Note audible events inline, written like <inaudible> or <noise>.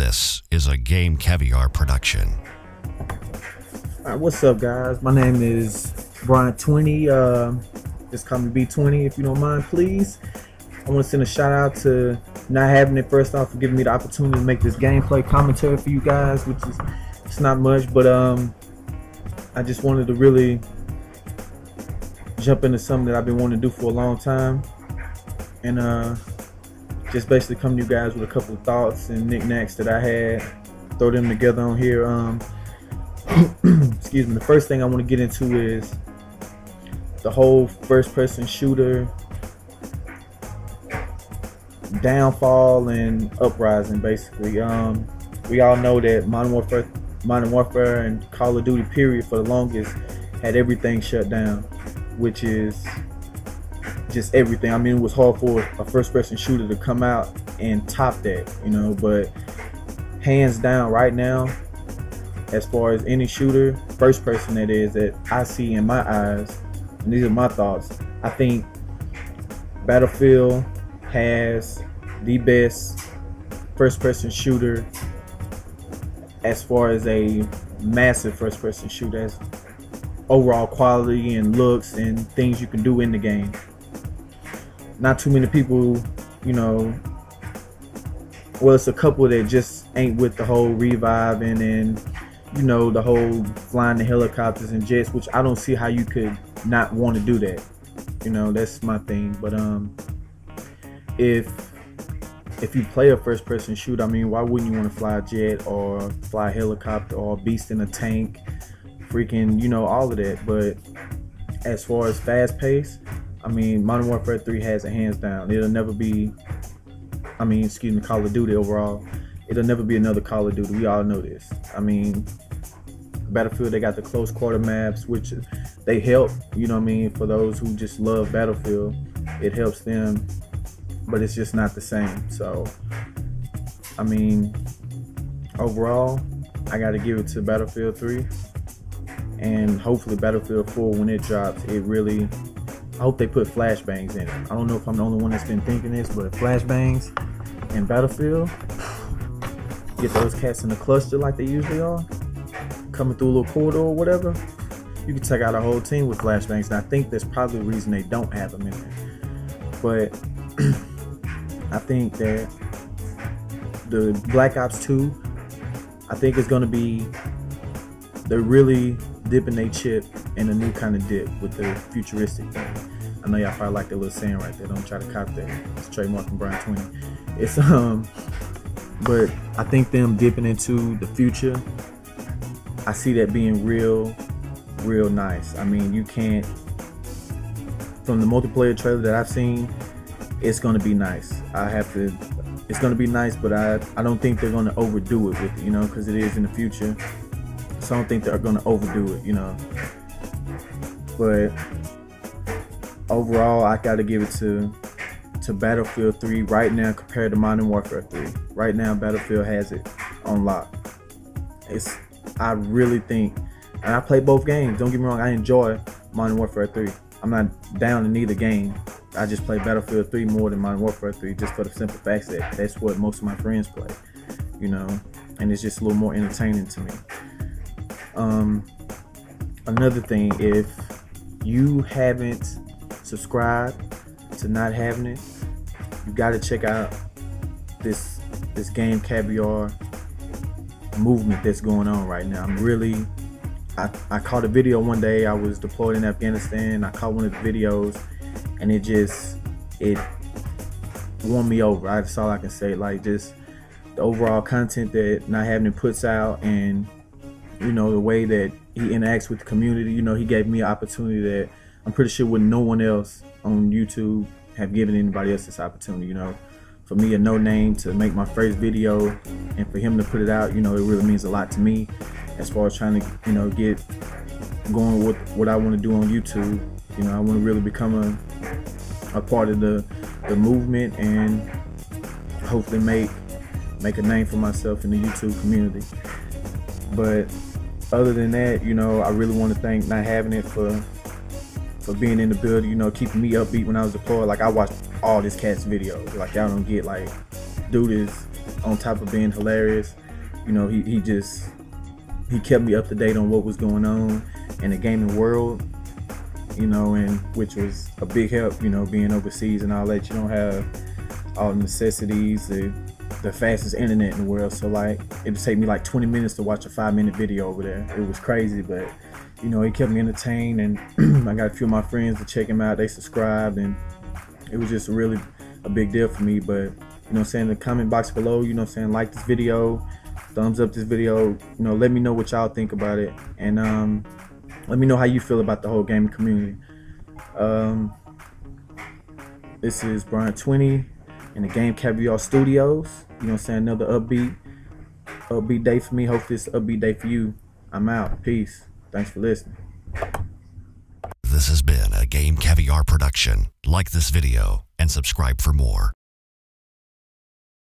This is a Game Caviar production. All right, what's up, guys? My name is Brian Twenty. Uh, just call me B20 if you don't mind, please. I want to send a shout out to not having it first off for giving me the opportunity to make this gameplay commentary for you guys, which is it's not much, but um, I just wanted to really jump into something that I've been wanting to do for a long time, and uh, just basically come to you guys with a couple of thoughts and knickknacks that I had, throw them together on here. Um, <clears throat> excuse me. The first thing I want to get into is the whole first-person shooter downfall and uprising. Basically, um, we all know that Modern Warfare, Modern Warfare, and Call of Duty period for the longest had everything shut down, which is just everything. I mean, it was hard for a first-person shooter to come out and top that, you know. But hands down, right now, as far as any shooter, first person that is that I see in my eyes, and these are my thoughts. I think Battlefield has the best first person shooter as far as a massive first person shooter as overall quality and looks and things you can do in the game. Not too many people, you know, well, it's a couple that just ain't with the whole reviving and you know the whole flying the helicopters and jets, which I don't see how you could not want to do that. You know, that's my thing. But um, if if you play a first person shoot, I mean, why wouldn't you want to fly a jet or fly a helicopter or beast in a tank? Freaking, you know, all of that. But as far as fast pace, I mean, Modern Warfare 3 has it hands down. It'll never be, I mean, excuse me, Call of Duty overall. It'll never be another Call of Duty. We all know this. I mean, Battlefield, they got the close quarter maps, which they help, you know what I mean, for those who just love Battlefield. It helps them, but it's just not the same. So, I mean, overall, I got to give it to Battlefield 3. And hopefully, Battlefield 4, when it drops, it really. I hope they put flashbangs in it. I don't know if I'm the only one that's been thinking this, but flashbangs in Battlefield, get those cats in the cluster like they usually are, coming through a little corridor or whatever, you can take out a whole team with flashbangs. And I think that's probably the reason they don't have them in there. But <clears throat> I think that the Black Ops 2, I think it's going to be, they're really dipping their chip in a new kind of dip with the futuristic thing. I know y'all probably like that little saying right there. Don't try to cop that. It's trademark from Brian 20. It's, um, but I think them dipping into the future, I see that being real, real nice. I mean, you can't, from the multiplayer trailer that I've seen, it's to be nice. I have to, it's to be nice, but I, I don't think they're to overdo it with it, you know, because it is in the future. So I don't think they're to overdo it, you know. But overall, I got to give it to to Battlefield 3 right now compared to Modern Warfare 3. Right now, Battlefield has it on lock. It's I really think, and I play both games. Don't get me wrong, I enjoy Modern Warfare 3. I'm not down in either game. I just play Battlefield 3 more than Modern Warfare 3 just for the simple fact that that's what most of my friends play, you know, and it's just a little more entertaining to me. Um, another thing, if you haven't subscribed to not having it, you got to check out this this game caviar movement that's going on right now. I'm really I, I caught a video one day. I was deployed in Afghanistan. I caught one of the videos, and it just it won me over. That's all I can say. Like just the overall content that not having it puts out, and you know the way that he interacts with the community. You know he gave me an opportunity that I'm pretty sure with no one else on YouTube have given anybody else this opportunity. You know, for me a no name to make my first video, and for him to put it out, you know, it really means a lot to me as far as trying to, you know, get going with what I want to do on YouTube. You know, I want to really become a a part of the the movement and hopefully make make a name for myself in the YouTube community. But other than that, you know, I really want to thank not having it for for being in the building, you know, keeping me upbeat when I was deployed. Like I watched all this cat's videos. Like y'all don't get like dude is on top of being hilarious, you know, he, he just he kept me up to date on what was going on in the gaming world, you know, and which was a big help, you know, being overseas and all that. You don't have all the necessities, the, the fastest internet in the world. So like it would take me like 20 minutes to watch a five minute video over there. It was crazy, but you know, he kept me entertained and <clears throat> I got a few of my friends to check him out. They subscribed and it was just really a big deal for me. But you know, saying in the comment box below, you know, saying like this video, thumbs up this video. You know, let me know what y'all think about it, and um, let me know how you feel about the whole gaming community. Um, this is Brian Twenty in the Game Caviar Studios. You know, I'm saying another upbeat, upbeat day for me. Hope this upbeat day for you. I'm out. Peace. Thanks for listening. This has been a Game Caviar production. Like this video and subscribe for more.